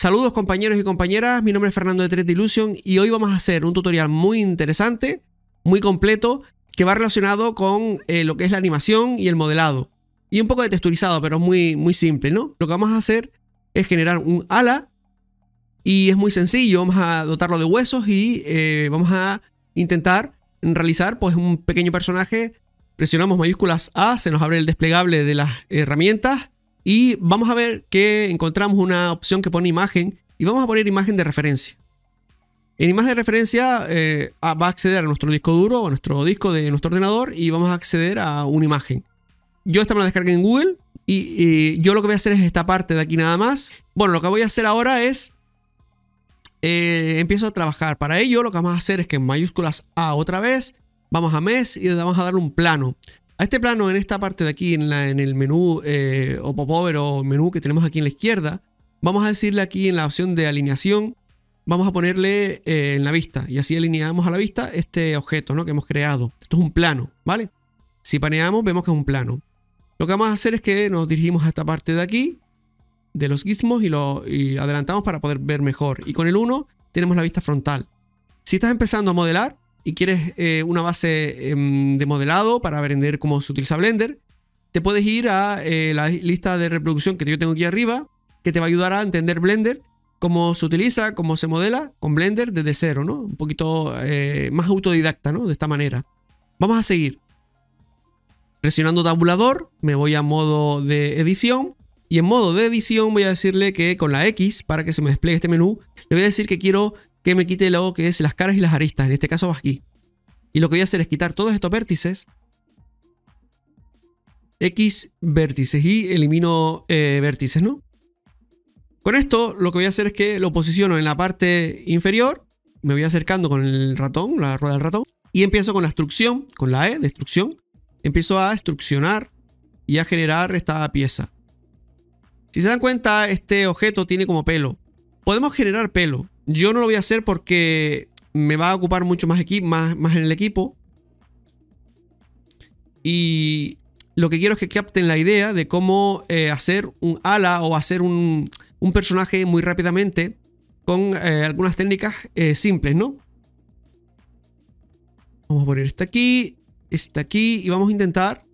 Saludos compañeros y compañeras, mi nombre es Fernando de 3D Illusion y hoy vamos a hacer un tutorial muy interesante, muy completo, que va relacionado con eh, lo que es la animación y el modelado. Y un poco de texturizado, pero muy, muy simple, ¿no? Lo que vamos a hacer es generar un ala y es muy sencillo, vamos a dotarlo de huesos y eh, vamos a intentar realizar pues un pequeño personaje. Presionamos mayúsculas A, se nos abre el desplegable de las herramientas y vamos a ver que encontramos una opción que pone imagen y vamos a poner imagen de referencia. En imagen de referencia eh, va a acceder a nuestro disco duro a nuestro disco de nuestro ordenador y vamos a acceder a una imagen. Yo esta me la descargué en Google y, yo lo que voy a hacer es esta parte de aquí nada más. Bueno, lo que voy a hacer ahora es eh, empiezo a trabajar. Para ello lo que vamos a hacer es que en mayúsculas A otra vez, vamos a mes y vamos a darle un plano. A este plano, en esta parte de aquí, en, el menú eh, o popover o menú que tenemos aquí en la izquierda, vamos a decirle aquí en la opción de alineación, vamos a ponerle eh, en la vista y así alineamos a la vista este objeto ¿no? que hemos creado. Esto es un plano, ¿vale? Si paneamos vemos que es un plano. Lo que vamos a hacer es que nos dirigimos a esta parte de aquí, de los gizmos y lo y adelantamos para poder ver mejor. Y con el 1 tenemos la vista frontal. Si estás empezando a modelar, y quieres eh, una base em, de modelado para aprender cómo se utiliza Blender, te puedes ir a eh, la lista de reproducción que yo tengo aquí arriba, que te va a ayudar a entender Blender, cómo se utiliza, cómo se modela con Blender desde cero, ¿no? Un poquito eh, más autodidacta, ¿no? De esta manera. Vamos a seguir. Presionando tabulador, me voy a modo de edición. Y en modo de edición voy a decirle que con la X, para que se me despliegue este menú, le voy a decir que quiero que me quite lo que es las caras y las aristas. En este caso aquí. Y lo que voy a hacer es quitar todos estos vértices. X vértices y elimino eh, vértices, ¿no? Con esto lo que voy a hacer es que lo posiciono en la parte inferior. Me voy acercando con el ratón, la rueda del ratón. Y empiezo con la instrucción, con la E de instrucción. Empiezo a instruccionar y a generar esta pieza. Si se dan cuenta, este objeto tiene como pelo. Podemos generar pelo. Yo no lo voy a hacer porque me va a ocupar mucho más, más, más en el equipo. Y lo que quiero es que capten la idea de cómo eh, hacer un ala o hacer un, personaje muy rápidamente con eh, algunas técnicas eh, simples, ¿no? Vamos a poner esta aquí, esta aquí y vamos a intentar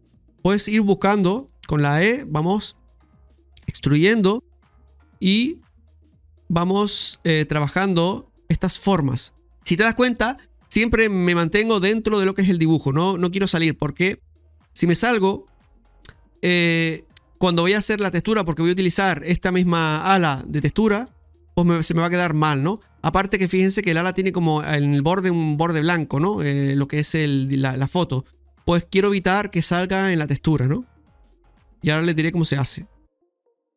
pues ir buscando con la E, vamos extruyendo y vamos eh, trabajando estas formas. Si te das cuenta, siempre me mantengo dentro de lo que es el dibujo, no, no quiero salir, porque si me salgo, eh, cuando voy a hacer la textura, porque voy a utilizar esta misma ala de textura, pues se me va a quedar mal, ¿no? Aparte que fíjense que el ala tiene como en el borde un borde blanco, ¿no? Eh, lo que es la, la foto. Pues quiero evitar que salga en la textura, ¿no? Y ahora les diré cómo se hace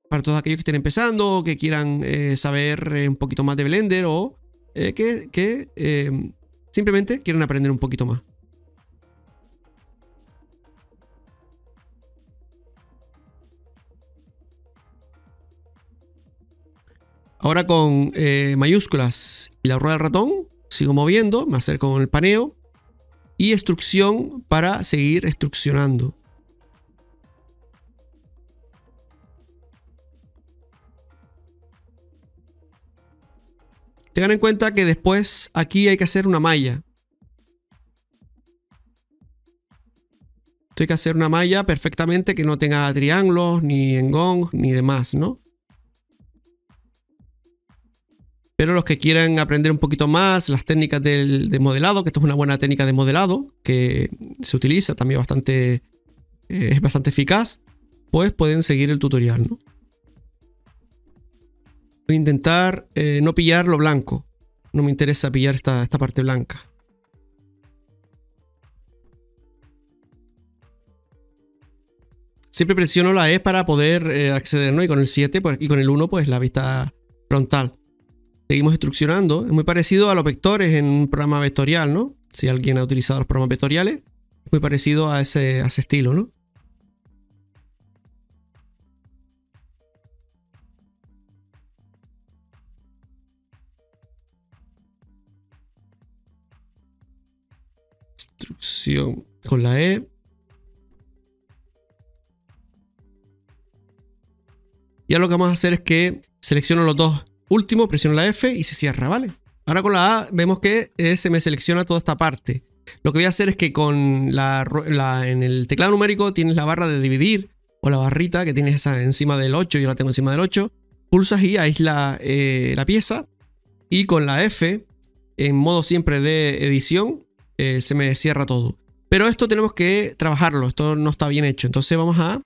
para todos aquellos que estén empezando, que quieran eh, saber eh, un poquito más de Blender o eh, que, simplemente quieran aprender un poquito más. Ahora con mayúsculas y la rueda del ratón, sigo moviendo, me acerco con el paneo y instrucción para seguir instruccionando. Tengan en cuenta que después aquí hay que hacer una malla. hay que hacer una malla perfectamente que no tenga triángulos, ni engong, ni demás, ¿no? Pero los que quieran aprender un poquito más las técnicas de modelado, que esto es una buena técnica de modelado, que se utiliza también bastante, eh, es bastante eficaz, pues pueden seguir el tutorial, ¿no? Voy a intentar eh, no pillar lo blanco. No me interesa pillar esta, esta parte blanca. Siempre presiono la E para poder eh, acceder, ¿no? Y con el 7 pues, y con el 1, pues la vista frontal. Seguimos instruccionando. Es muy parecido a los vectores en un programa vectorial, ¿no? Si alguien ha utilizado los programas vectoriales, muy parecido a ese, a ese estilo, ¿no? Con la E. Y ahora lo que vamos a hacer es que selecciono los dos último, presiono la F y se cierra, ¿vale? Ahora con la A vemos que eh, se me selecciona toda esta parte. Lo que voy a hacer es que con la, en el teclado numérico tienes la barra de dividir o la barrita que tienes esa encima del 8, yo la tengo encima del 8. Pulsas y aísla eh, la pieza y con la F en modo siempre de edición eh, se me cierra todo. Pero esto tenemos que trabajarlo, esto no está bien hecho. Entonces vamos a,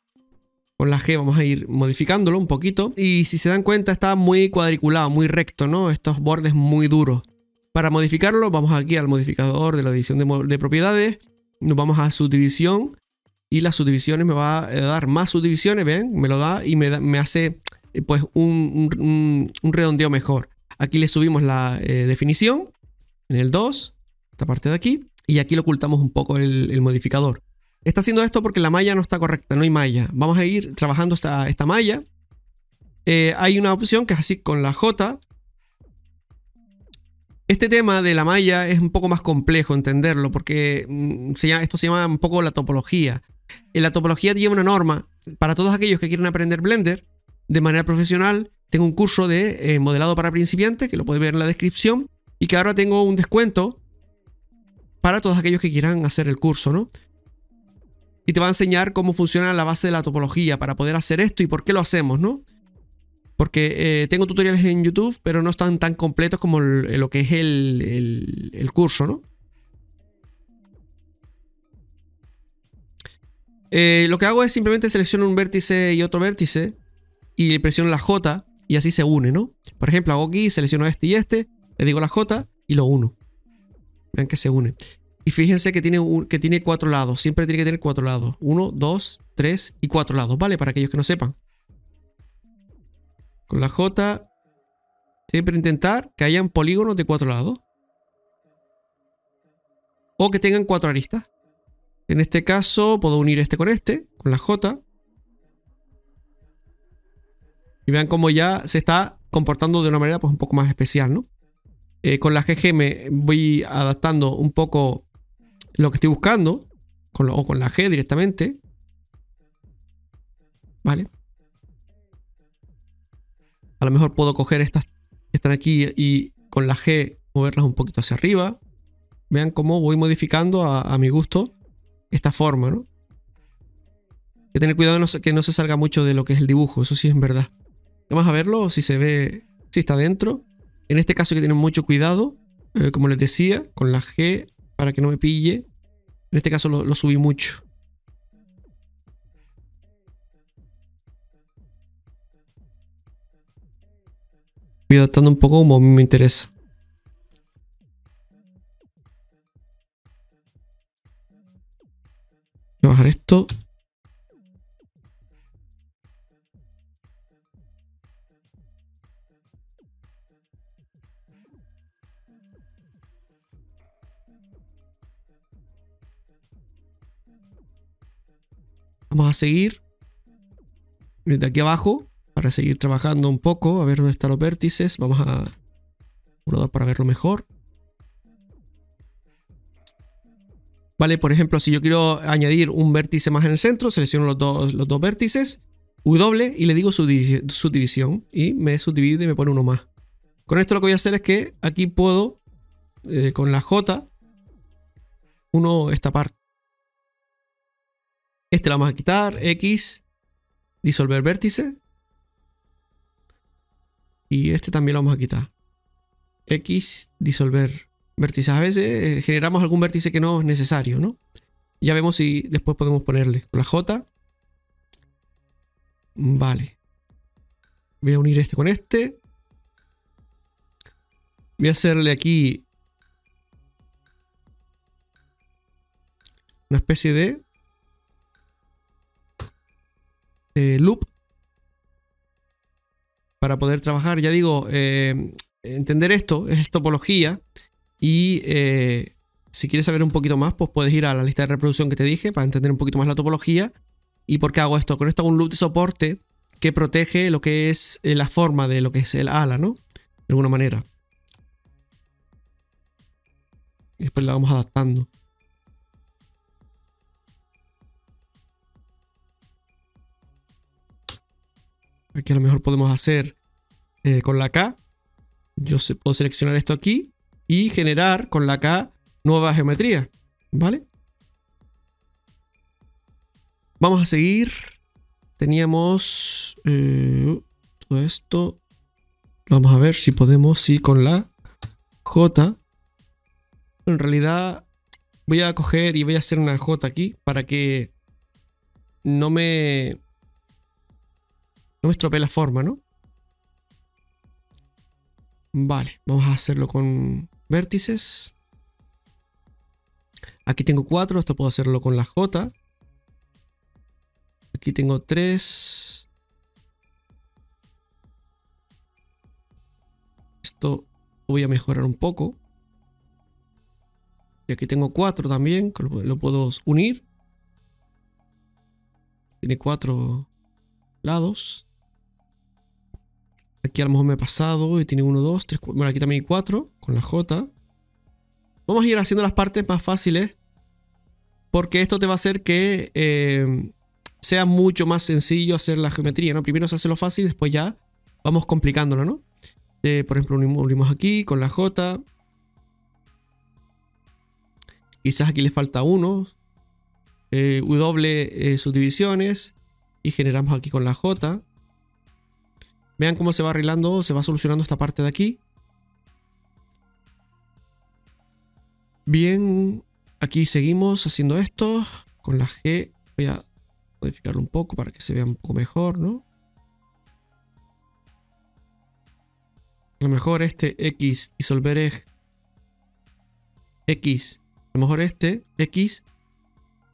con la G vamos a ir modificándolo un poquito. Y si se dan cuenta está muy cuadriculado, muy recto, ¿no? Estos bordes muy duros. Para modificarlo vamos aquí al modificador de la edición de, propiedades. Nos vamos a subdivisión. Y las subdivisiones me va a dar más subdivisiones, ¿ven? Me lo da y me, hace eh, pues un, redondeo mejor. Aquí le subimos la eh, definición en el 2, esta parte de aquí y aquí lo ocultamos un poco el, modificador. Está haciendo esto porque la malla no está correcta, no hay malla. Vamos a ir trabajando esta, esta malla. Eh, hay una opción que es así con la J. Este tema de la malla es un poco más complejo entenderlo porque mm, esto se llama un poco la topología. En la topología lleva una norma para todos aquellos que quieren aprender Blender de manera profesional. Tengo un curso de eh, modelado para principiantes que lo puedes ver en la descripción y que ahora tengo un descuento para todos aquellos que quieran hacer el curso, ¿no? Y te va a enseñar cómo funciona la base de la topología para poder hacer esto y por qué lo hacemos, ¿no? Porque eh, tengo tutoriales en YouTube, pero no están tan completos como lo que es el, curso, ¿no? Eh, lo que hago es simplemente seleccionar un vértice y otro vértice y presiono la J y así se une, ¿no? Por ejemplo, hago aquí, selecciono este y este, le digo la J y lo uno. Vean que se une. Y fíjense que tiene, que tiene cuatro lados. Siempre tiene que tener cuatro lados. Uno, dos, tres y cuatro lados, ¿vale? Para aquellos que no sepan. Con la J, siempre intentar que hayan polígonos de cuatro lados. O que tengan cuatro aristas. En este caso, puedo unir este con este, con la J. Y vean cómo ya se está comportando de una manera pues, un poco más especial, ¿no? Eh, con la GG me voy adaptando un poco lo que estoy buscando. Con o con la G directamente. ¿Vale? A lo mejor puedo coger estas que están aquí y con la G moverlas un poquito hacia arriba. Vean cómo voy modificando a, mi gusto esta forma, ¿no? Hay que tener cuidado que no se salga mucho de lo que es el dibujo, eso sí es verdad. Vamos a verlo si se ve, si está dentro. En este caso hay que tener mucho cuidado, eh, como les decía, con la G para que no me pille. En este caso lo, subí mucho. Voy adaptando un poco como a mí me interesa. Voy a bajar esto. Vamos a seguir desde aquí abajo para seguir trabajando un poco, a ver dónde están los vértices. Vamos a para verlo mejor. Vale, por ejemplo, si yo quiero añadir un vértice más en el centro, selecciono los dos, los dos vértices, W y le digo subdivisión y me subdivide y me pone uno más. Con esto lo que voy a hacer es que aquí puedo, eh, con la J, uno esta parte. Este lo vamos a quitar. X. Disolver vértice. Y este también lo vamos a quitar. X. Disolver vértices. A veces eh, generamos algún vértice que no es necesario, ¿no? Ya vemos si después podemos ponerle la J. Vale. Voy a unir este con este. Voy a hacerle aquí una especie de Eh, loop para poder trabajar. Ya digo, eh, entender esto es topología y eh, si quieres saber un poquito más, pues puedes ir a la lista de reproducción que te dije para entender un poquito más la topología. ¿Y por qué hago esto? Con esto hago un loop de soporte que protege lo que es la forma de lo que es el ala, ¿no? De alguna manera. Y después la vamos adaptando. Aquí a lo mejor podemos hacer eh, con la K, yo puedo seleccionar esto aquí y generar con la K nueva geometría, ¿vale? Vamos a seguir. Teníamos eh, todo esto. Vamos a ver si podemos, sí, con la J. En realidad voy a coger y voy a hacer una J aquí para que no me no me estropee la forma, ¿no? Vale, vamos a hacerlo con vértices. Aquí tengo cuatro, esto puedo hacerlo con la J. Aquí tengo tres. Esto voy a mejorar un poco. Y aquí tengo cuatro también, lo puedo unir. Tiene cuatro lados. Aquí a lo mejor me he pasado y tiene 1, 2, 3, 4. Bueno, aquí también hay 4 con la J. Vamos a ir haciendo las partes más fáciles. Porque esto te va a hacer que eh, sea mucho más sencillo hacer la geometría, ¿no? Primero se hace lo fácil, después ya vamos complicándolo, ¿no? Eh, por ejemplo, unimos aquí con la J. Quizás aquí le falta 1. Eh, w subdivisiones. Y generamos aquí con la J. Vean cómo se va arreglando, se va solucionando esta parte de aquí. Bien, aquí seguimos haciendo esto. Con la G voy a modificarlo un poco para que se vea un poco mejor, ¿no? A lo mejor este X disolver X. A lo mejor este X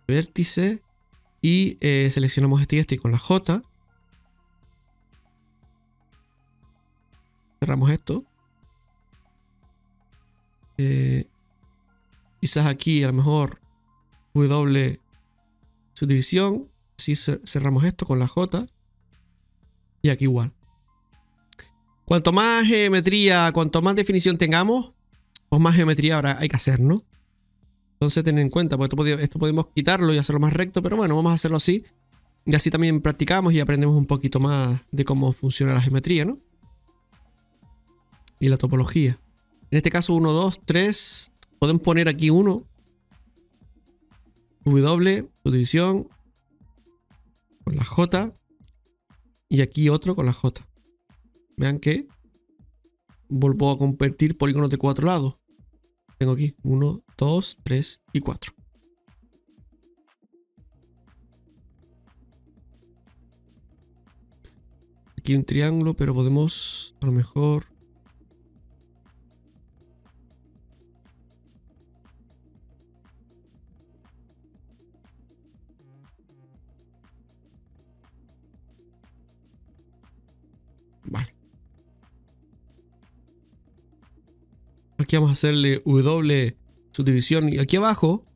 vértice y eh, seleccionamos este y este con la J. cerramos esto. Eh, quizás aquí a lo mejor W subdivisión. Así cerramos esto con la J. Y aquí igual. Cuanto más geometría, cuanto más definición tengamos, pues más geometría ahora hay que hacer, ¿no? Entonces ten en cuenta, porque esto, esto podemos quitarlo y hacerlo más recto, pero bueno, vamos a hacerlo así. Y así también practicamos y aprendemos un poquito más de cómo funciona la geometría, ¿no? Y la topología. En este caso 1, 2, 3. Podemos poner aquí 1. W, subdivisión. Con la J. Y aquí otro con la J. Vean que vuelvo a convertir polígonos de cuatro lados. Tengo aquí 1, 2, 3 y 4. Aquí un triángulo, pero podemos a lo mejor Aquí vamos a hacerle W subdivisión. Y aquí abajo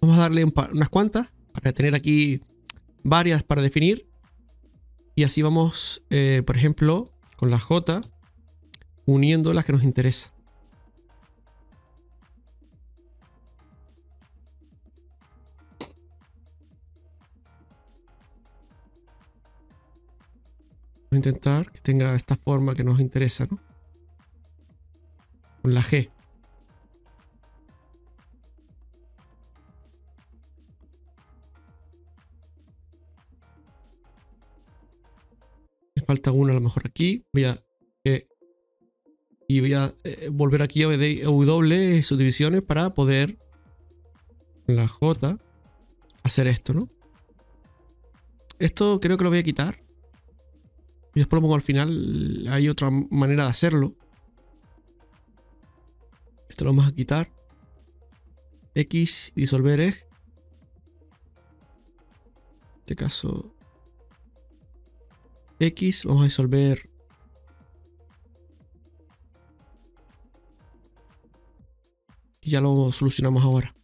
vamos a darle unas cuantas para tener aquí varias para definir. Y así vamos, eh, por ejemplo, con la J uniendo las que nos interesa. a intentar que tenga esta forma que nos interesa. Con la G. falta uno a lo mejor aquí. Voy a... Eh, y voy a eh, volver aquí a W subdivisiones para poder la J hacer esto, ¿no? Esto creo que lo voy a quitar y después lo pongo al final. Hay otra manera de hacerlo. Esto lo vamos a quitar. X, disolver En este caso. X, vamos a disolver. Y ya lo solucionamos ahora.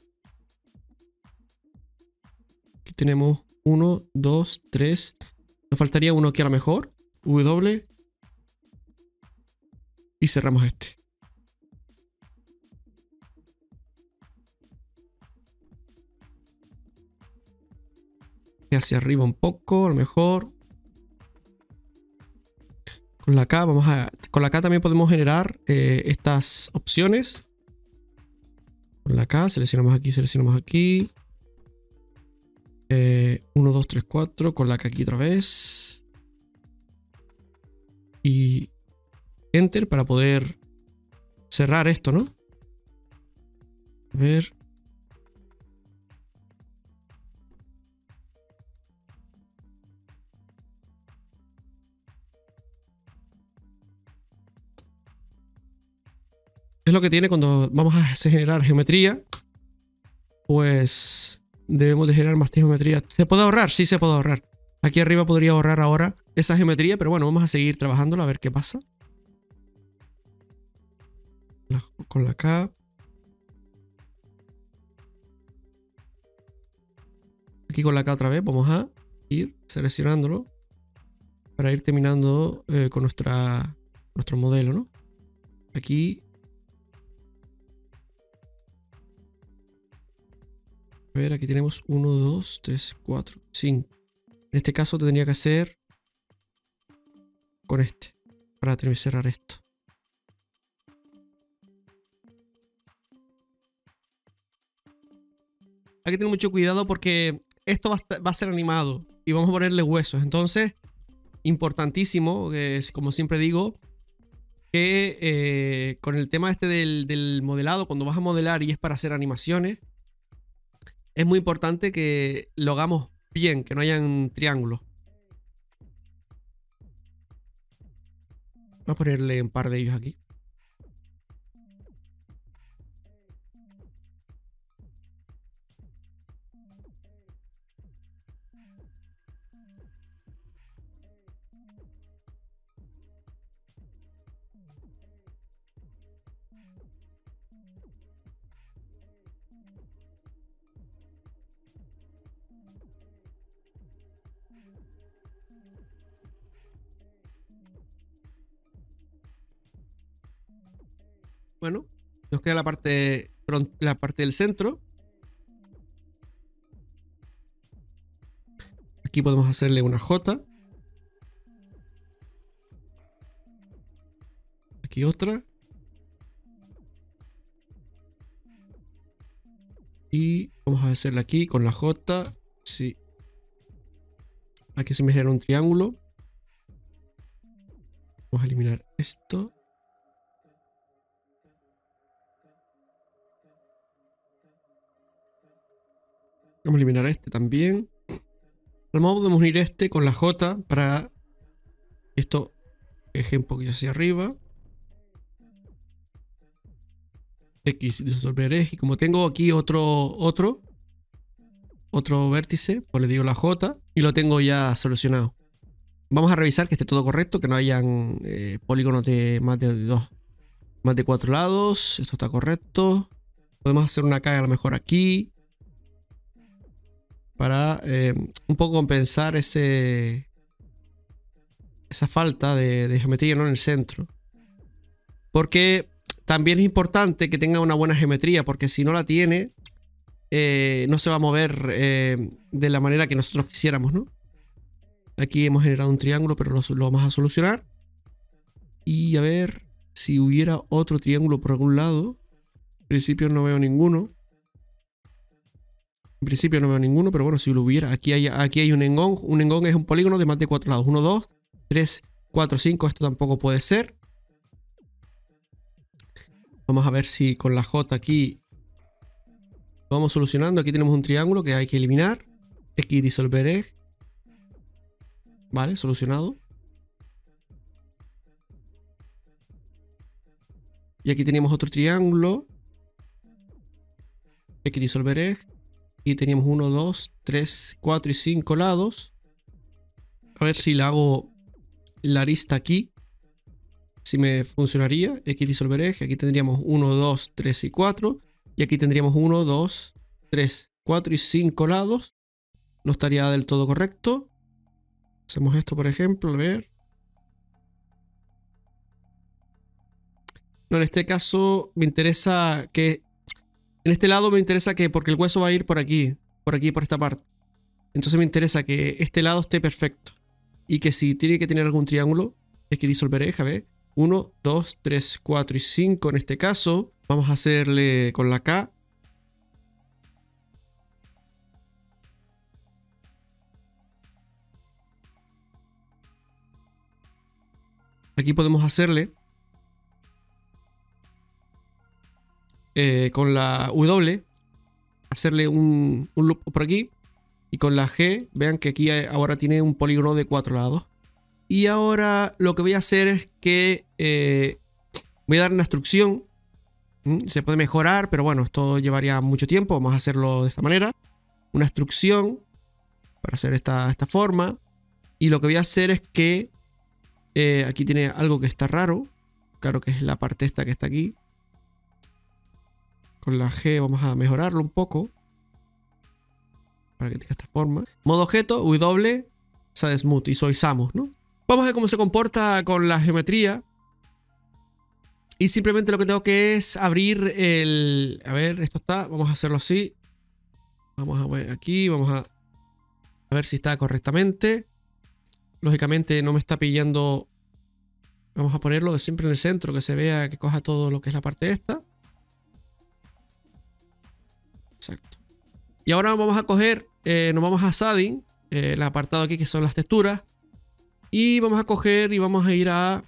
Aquí tenemos 1, 2, 3. Nos faltaría uno aquí a lo mejor. W y cerramos este. hacia arriba un poco, a lo mejor. Con la K vamos a con la K también podemos generar eh, estas opciones. Con la K, seleccionamos aquí, seleccionamos aquí. 1, 2, 3, 4. Con la K aquí otra vez. Y Enter para poder cerrar esto, ¿no? A ver. Es lo que tiene cuando vamos a generar geometría. Pues debemos de generar más geometría. ¿Se puede ahorrar? Sí, se puede ahorrar. Aquí arriba podría ahorrar ahora esa geometría, pero bueno, vamos a seguir trabajándolo a ver qué pasa. con la K. Aquí con la K otra vez vamos a ir seleccionándolo para ir terminando eh, con nuestra, nuestro modelo, ¿no? Aquí Ver, aquí tenemos 1, 2, 3, 4, 5. En este caso tendría que hacer con este para cerrar esto. Hay que tener mucho cuidado porque esto va a, ser animado y vamos a ponerle huesos. Entonces, importantísimo, como siempre digo, que eh, con el tema este del modelado, cuando vas a modelar y es para hacer animaciones, es muy importante que lo hagamos bien, que no hayan triángulos. Vamos a ponerle un par de ellos aquí. Bueno, nos queda la parte, la parte del centro. Aquí podemos hacerle una J. Aquí otra. Y vamos a hacerle aquí con la J. Sí. Aquí se me genera un triángulo. Vamos a eliminar esto. Vamos a eliminar este también. Además podemos unir este con la J para esto eje un poquito hacia arriba. X disolver eje. Y como tengo aquí otro, otro, otro vértice, pues le digo la J y lo tengo ya solucionado. Vamos a revisar que esté todo correcto, que no hayan eh, polígonos de más de dos, más de cuatro lados. Esto está correcto. Podemos hacer una K a lo mejor aquí para eh, un poco compensar ese, esa falta de, geometría ¿no? en el centro. Porque también es importante que tenga una buena geometría, porque si no la tiene, eh, no se va a mover eh, de la manera que nosotros quisiéramos, ¿no? Aquí hemos generado un triángulo, pero lo, lo, vamos a solucionar. Y a ver si hubiera otro triángulo por algún lado. En principio no veo ninguno. En principio no veo ninguno, pero bueno, si lo hubiera, aquí hay, aquí hay un engón. Un engón es un polígono de más de cuatro lados. 1, 2, 3, 4, 5. Esto tampoco puede ser. Vamos a ver si con la J aquí lo vamos solucionando. Aquí tenemos un triángulo que hay que eliminar. X disolveré. Vale, solucionado. Y aquí tenemos otro triángulo. X disolveré. Y teníamos 1, 2, 3, 4 y 5 lados. A ver si le hago la arista aquí. Si me funcionaría. X disolver eje. Aquí tendríamos 1, 2, 3 y 4. Y aquí tendríamos 1, 2, 3, 4 y 5 lados. No estaría del todo correcto. Hacemos esto, por ejemplo. A ver. No, en este caso me interesa que en este lado me interesa que, porque el hueso va a ir por aquí, por aquí, por esta parte. Entonces me interesa que este lado esté perfecto. Y que si tiene que tener algún triángulo, es que disolveré, ver 1, 2, 3, 4 y 5 en este caso. Vamos a hacerle con la K. Aquí podemos hacerle eh, con la W, hacerle un, un loop por aquí. Y con la G, vean que aquí ahora tiene un polígono de cuatro lados. Y ahora lo que voy a hacer es que eh, voy a dar una instrucción. Se puede mejorar, pero bueno, esto llevaría mucho tiempo. Vamos a hacerlo de esta manera. Una instrucción para hacer esta, esta forma. Y lo que voy a hacer es que eh, aquí tiene algo que está raro. Claro que es la parte esta que está aquí. Con la G vamos a mejorarlo un poco. Para que tenga esta forma. Modo objeto, W, smooth y soy Samus, ¿no? Vamos a ver cómo se comporta con la geometría. Y simplemente lo que tengo que es abrir el... A ver, esto está... Vamos a hacerlo así. Vamos a ver aquí, vamos a... A ver si está correctamente. Lógicamente no me está pillando... Vamos a ponerlo siempre en el centro, que se vea que coja todo lo que es la parte esta. Y ahora vamos a coger, eh, nos vamos a Shading, eh, el apartado aquí que son las texturas. Y vamos a coger y vamos a ir a...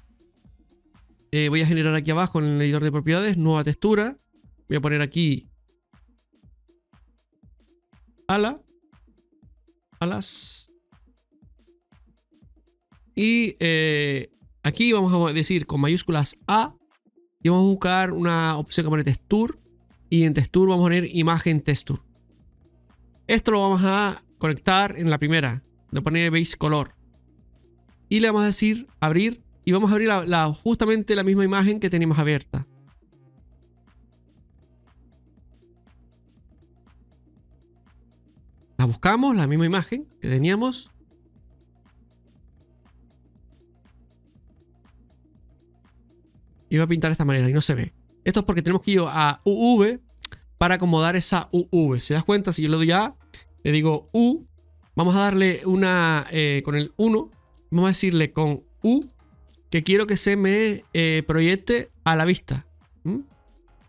Eh, voy a generar aquí abajo en el editor de propiedades, nueva textura. Voy a poner aquí... Ala. Alas. Y aquí vamos a decir con mayúsculas A. Y vamos a buscar una opción que pone texture. Y en texture vamos a poner imagen texture. Esto lo vamos a conectar en la primera. Le pone base color y le vamos a decir abrir y vamos a abrir justamente la misma imagen que tenemos abierta. La buscamos, la misma imagen que teníamos. Y va a pintar de esta manera y no se ve. Esto es porque tenemos que ir a UV para acomodar esa UV. ¿Se das cuenta? Si yo le doy A, le digo U, vamos a darle una eh, con el 1 vamos a decirle con U que quiero que se me eh, proyecte a la vista.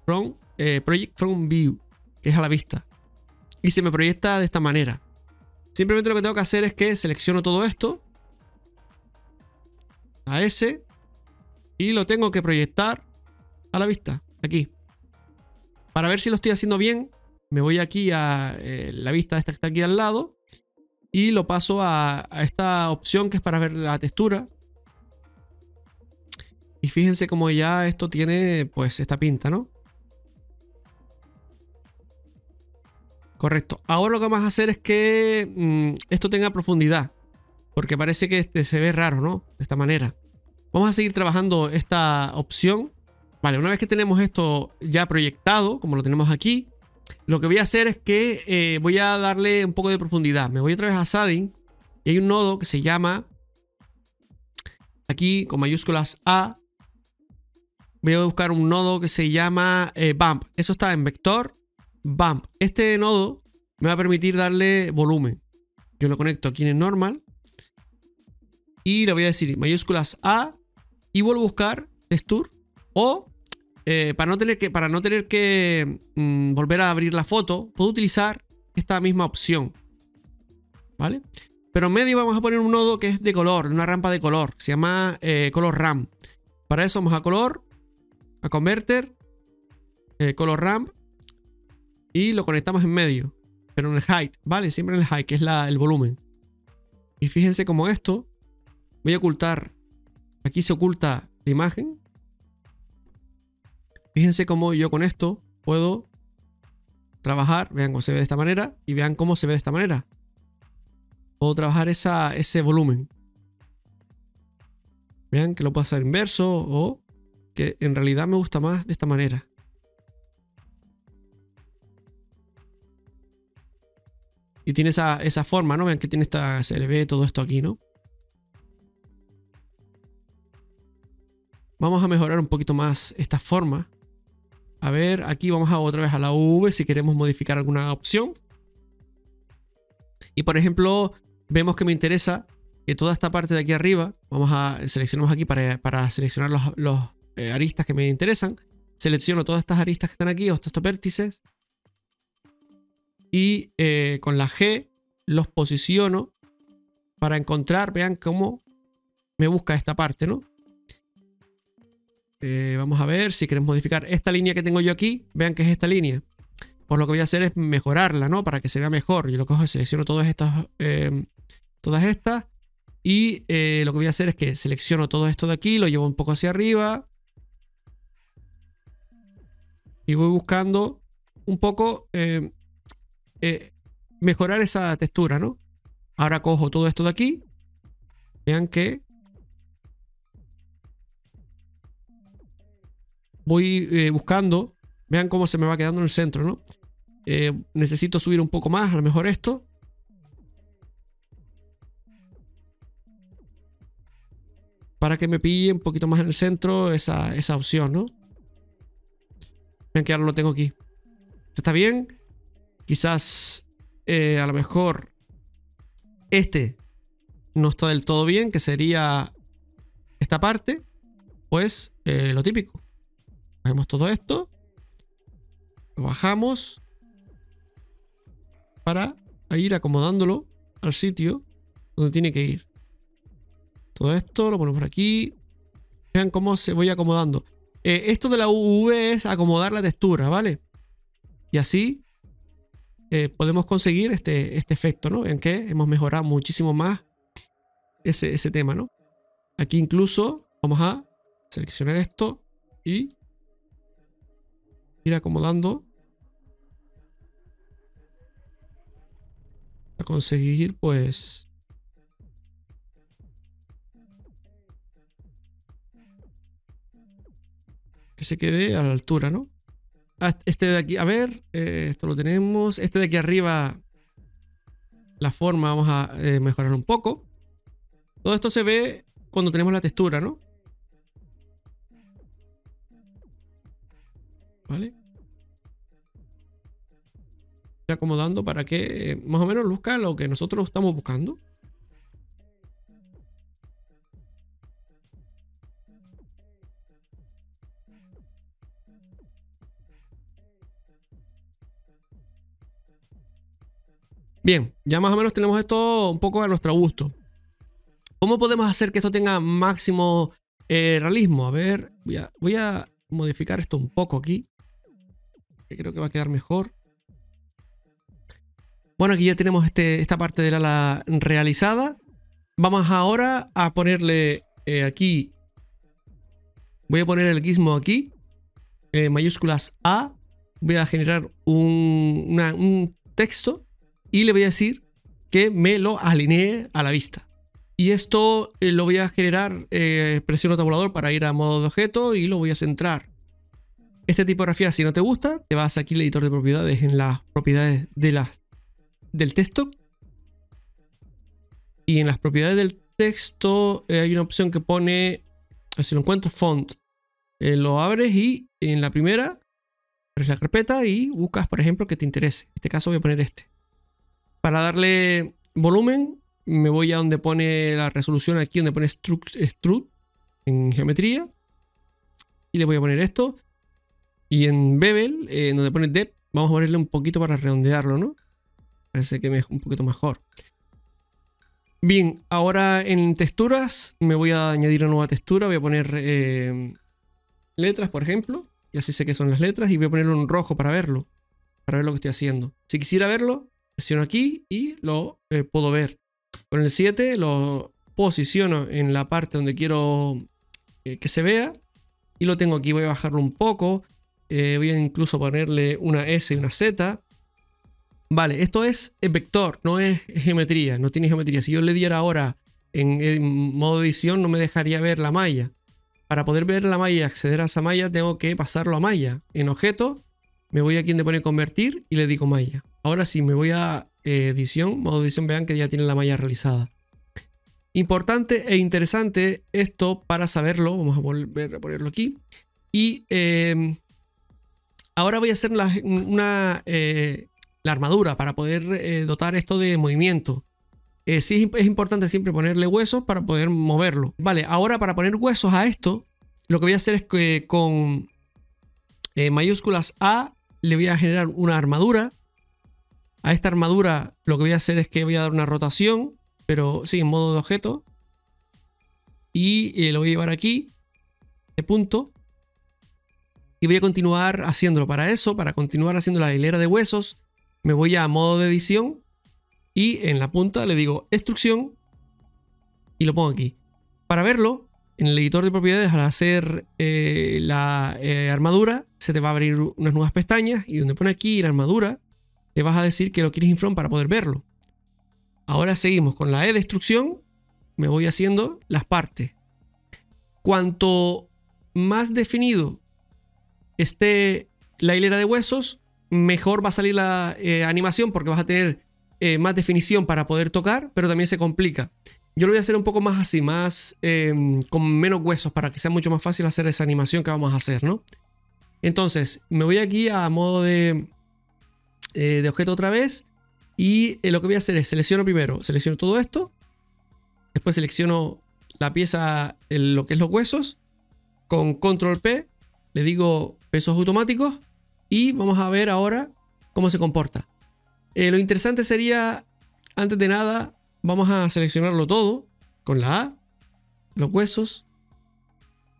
From, eh, project from view, que es a la vista. Y se me proyecta de esta manera. Simplemente lo que tengo que hacer es que selecciono todo esto. A ese. Y lo tengo que proyectar a la vista. Aquí. Para ver si lo estoy haciendo bien, me voy aquí a eh, la vista esta que está aquí al lado y lo paso a, esta opción que es para ver la textura. Y fíjense cómo ya esto tiene pues esta pinta, ¿no? Correcto. Ahora lo que vamos a hacer es que mm, esto tenga profundidad. Porque parece que este se ve raro, ¿no? De esta manera. Vamos a seguir trabajando esta opción. Vale, una vez que tenemos esto ya proyectado, como lo tenemos aquí, lo que voy a hacer es que eh, voy a darle un poco de profundidad. Me voy otra vez a Shading y hay un nodo que se llama aquí con mayúsculas A. Voy a buscar un nodo que se llama eh, Bump. Eso está en vector Bump. Este nodo me va a permitir darle volumen. Yo lo conecto aquí en normal y le voy a decir mayúsculas A y vuelvo a buscar texture o eh, para no tener que, para no tener que mm, volver a abrir la foto, puedo utilizar esta misma opción. ¿Vale? Pero en medio vamos a poner un nodo que es de color, una rampa de color. Se llama eh, color RAM. Para eso vamos a color, a converter, eh, color ramp y lo conectamos en medio. Pero en el height, ¿vale? Siempre en el height, que es el volumen. Y fíjense como esto, voy a ocultar, aquí se oculta la imagen, Fíjense cómo yo con esto puedo trabajar, vean cómo se ve de esta manera y vean cómo se ve de esta manera. Puedo trabajar esa, ese volumen. Vean que lo puedo hacer inverso o que en realidad me gusta más de esta manera. Y tiene esa, esa forma, ¿no? Vean que tiene esta, se le ve todo esto aquí, ¿no? Vamos a mejorar un poquito más esta forma. A ver, aquí vamos a otra vez a la V si queremos modificar alguna opción. Y por ejemplo, vemos que me interesa que toda esta parte de aquí arriba, vamos a seleccionamos aquí para, seleccionar los, eh, aristas que me interesan. Selecciono todas estas aristas que están aquí, estos vértices. Y eh, con la G los posiciono para encontrar, vean cómo me busca esta parte, ¿no? Eh, vamos a ver si queremos modificar esta línea que tengo yo aquí. Vean que es esta línea. Pues lo que voy a hacer es mejorarla, ¿no? Para que se vea mejor. Yo lo cojo, selecciono todas estas, em, todas estas. Y eh, lo que voy a hacer es que selecciono todo esto de aquí, lo llevo un poco hacia arriba. Y voy buscando un poco em, eh, mejorar esa textura, ¿no? Ahora cojo todo esto de aquí. Vean que voy eh, buscando. Vean cómo se me va quedando en el centro, ¿no? Eh, necesito subir un poco más, a lo mejor esto. Para que me pille un poquito más en el centro esa, opción, ¿no? Vean que ahora lo tengo aquí. ¿Está bien? Quizás eh, a lo mejor este no está del todo bien, que sería esta parte. Pues lo típico. Hacemos todo esto. Lo bajamos. Para ir acomodándolo al sitio donde tiene que ir. Todo esto lo ponemos por aquí. Vean cómo se voy acomodando. Eh, esto de la UV es acomodar la textura, ¿vale? Y así eh, podemos conseguir este, este efecto, ¿no? Vean que hemos mejorado muchísimo más ese, ese tema, ¿no? Aquí incluso vamos a seleccionar esto y ir acomodando a conseguir pues que se quede a la altura, ¿no? Ah, este de aquí, a ver, eh, esto lo tenemos. Este de aquí arriba, la forma, vamos a eh, mejorar un poco. Todo esto se ve cuando tenemos la textura, ¿no? ¿Vale? acomodando para que eh, más o menos luzca lo que nosotros estamos buscando. Bien, ya más o menos tenemos esto un poco a nuestro gusto. ¿Cómo podemos hacer que esto tenga máximo eh, realismo? A ver, voy a, voy a modificar esto un poco aquí creo que va a quedar mejor. Bueno, aquí ya tenemos este, esta parte del ala realizada. Vamos ahora a ponerle eh, aquí. Voy a poner el gizmo aquí. Eh, mayúsculas A. Voy a generar un, texto. Y le voy a decir que me lo alinee a la vista. Y esto eh, lo voy a generar, presiono tabulador para ir a modo de objeto y lo voy a centrar. Esta tipografía, si no te gusta, te vas aquí al editor de propiedades, en las propiedades de las, del texto. Y en las propiedades del texto eh, hay una opción que pone, si lo encuentro, font. Eh, lo abres y en la primera, abres la carpeta y buscas, por ejemplo, que te interese. En este caso voy a poner este. Para darle volumen, me voy a donde pone la resolución, aquí donde pone struct en geometría. Y le voy a poner esto. Y en Bevel, eh, donde pone Depth, vamos a ponerle un poquito para redondearlo, ¿no? Parece que es un poquito mejor. Bien, ahora en texturas me voy a añadir una nueva textura. Voy a poner eh, letras, por ejemplo. Y así sé que son las letras. Y voy a ponerlo en rojo para verlo. Para ver lo que estoy haciendo. Si quisiera verlo, presiono aquí y lo eh, puedo ver. Con el 7 lo posiciono en la parte donde quiero que se vea. Y lo tengo aquí. Voy a bajarlo un poco. Eh, voy a incluso ponerle una S y una Z. Vale, esto es vector, no es geometría, no tiene geometría. Si yo le diera ahora en, modo edición, no me dejaría ver la malla. Para poder ver la malla y acceder a esa malla, tengo que pasarlo a malla. En objeto, me voy aquí donde pone convertir y le digo malla. Ahora sí, me voy a eh, edición, modo edición, vean que ya tiene la malla realizada. Importante e interesante esto para saberlo, vamos a volver a ponerlo aquí. Y eh, Ahora voy a hacer una, eh, la armadura para poder eh, dotar esto de movimiento. eh, sí es importante siempre ponerle huesos para poder moverlo. Vale, ahora para poner huesos a esto, lo que voy a hacer es que con mayúsculas A le voy a generar una armadura. A esta armadura lo que voy a hacer es que voy a dar una rotación, pero sí, en modo de objeto. Y lo voy a llevar aquí, de punto. Y voy a continuar haciéndolo. Para eso, para continuar haciendo la hilera de huesos, me voy a modo de edición y en la punta le digo instrucción y lo pongo aquí. Para verlo, en el editor de propiedades, al hacer eh, la eh, armadura, se te va a abrir unas nuevas pestañas y donde pone aquí la armadura, le vas a decir que lo quieres in para poder verlo. Ahora seguimos con la E de instrucción, me voy haciendo las partes. Cuanto más definido esté la hilera de huesos, mejor va a salir la eh, animación porque vas a tener eh, más definición para poder tocar, pero también se complica. Yo lo voy a hacer un poco más así, más em, con menos huesos para que sea mucho más fácil hacer esa animación que vamos a hacer, ¿no? Entonces, me voy aquí a modo de, eh, de objeto otra vez y lo que voy a hacer es selecciono primero, selecciono todo esto, después selecciono la pieza, lo que es los huesos, con control P, le digo pesos automáticos y vamos a ver ahora cómo se comporta. Eh, lo interesante sería, antes de nada, vamos a seleccionarlo todo con la A, los huesos,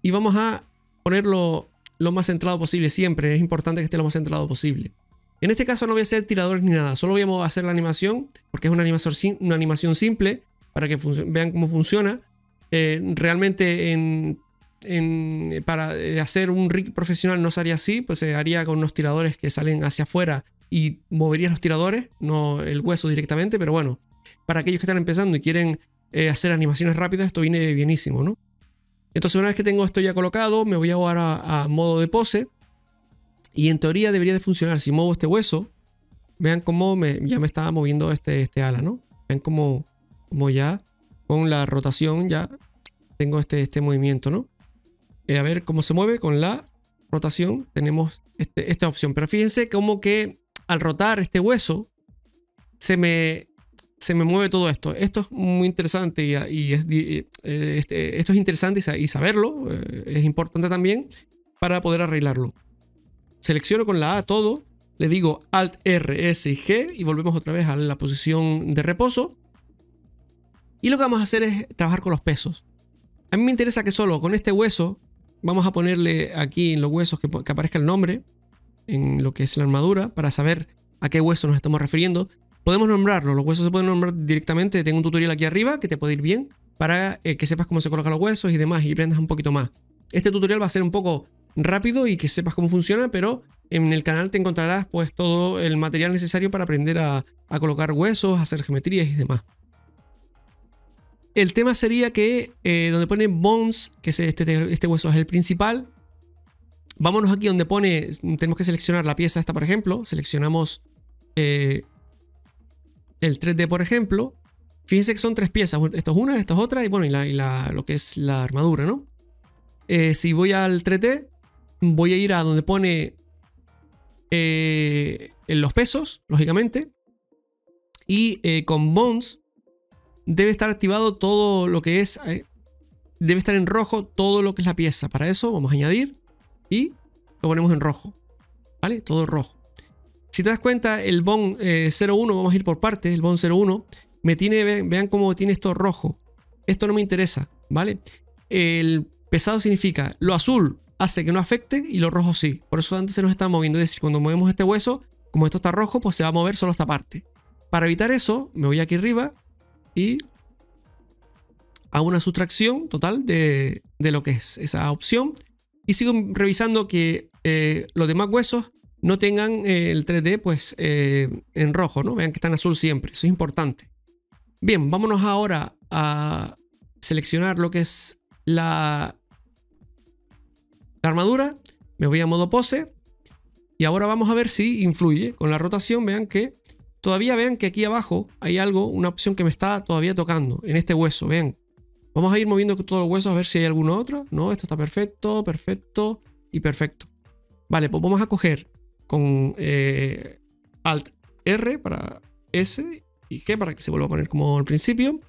y vamos a ponerlo lo más centrado posible siempre. Es importante que esté lo más centrado posible. En este caso no voy a hacer tiradores ni nada, solo voy a hacer la animación, porque es una animación, simple, para que vean cómo funciona. Eh, realmente en, para hacer un rig profesional no se haría así, pues se haría con unos tiradores que salen hacia afuera y moverías los tiradores, no el hueso directamente, pero bueno, para aquellos que están empezando y quieren eh, hacer animaciones rápidas, esto viene bienísimo, ¿no? Entonces una vez que tengo esto ya colocado, me voy a jugar a, modo de pose y en teoría debería de funcionar. Si muevo este hueso, vean cómo ya me estaba moviendo este, este ala, ¿no? Vean cómo, cómo ya con la rotación ya tengo este, este movimiento, ¿no? Eh, a ver cómo se mueve con la rotación tenemos este, esta opción. Pero fíjense cómo que al rotar este hueso, se me, se me mueve todo esto. Esto es muy interesante y, eh, este, esto es interesante y, saberlo eh, es importante también para poder arreglarlo. Selecciono con la A todo, le digo Alt R, S y G y volvemos otra vez a la posición de reposo. Y lo que vamos a hacer es trabajar con los pesos. A mí me interesa que solo con este hueso, vamos a ponerle aquí en los huesos que, aparezca el nombre en lo que es la armadura para saber a qué hueso nos estamos refiriendo. Podemos nombrarlo, los huesos se pueden nombrar directamente. Tengo un tutorial aquí arriba que te puede ir bien para eh, que sepas cómo se colocan los huesos y demás y aprendas un poquito más. Este tutorial va a ser un poco rápido y que sepas cómo funciona, pero en el canal te encontrarás pues todo el material necesario para aprender a, colocar huesos, hacer geometrías y demás. El tema sería que eh, donde pone bones, que este, este hueso es el principal, Vámonos aquí donde pone, tenemos que seleccionar la pieza esta, por ejemplo. Seleccionamos eh, el 3D, por ejemplo. Fíjense que son tres piezas. Esto es una, esto es otra y bueno, y, lo que es la armadura, ¿no? Eh, si voy al 3D, voy a ir a donde pone eh, los pesos, lógicamente. Y con Bones debe estar activado todo lo que es... debe estar en rojo todo lo que es la pieza. Para eso vamos a añadir y lo ponemos en rojo. ¿Vale? Todo rojo. Si te das cuenta, el BON 01, eh, vamos a ir por partes, el BON 01, me tiene, vean, cómo tiene esto rojo. Esto no me interesa, ¿vale? El pesado significa lo azul hace que no afecte y lo rojo sí. Por eso antes se nos está moviendo. Es decir, cuando movemos este hueso, como esto está rojo, pues se va a mover solo esta parte. Para evitar eso, me voy aquí arriba y hago una sustracción total de, de lo que es esa opción y sigo revisando que eh, los demás huesos no tengan eh, el 3D pues eh, en rojo, ¿no? Vean que están azul siempre, eso es importante. Bien, vámonos ahora a seleccionar lo que es la, la armadura. Me voy a modo pose. Y ahora vamos a ver si influye. Con la rotación vean que todavía vean que aquí abajo hay algo, una opción que me está todavía tocando en este hueso. Vean, Vamos a ir moviendo todos los huesos a ver si hay alguno otro. No, esto está perfecto, perfecto y perfecto. Vale, pues vamos a coger con eh, Alt R para S y G para que se vuelva a poner como al principio.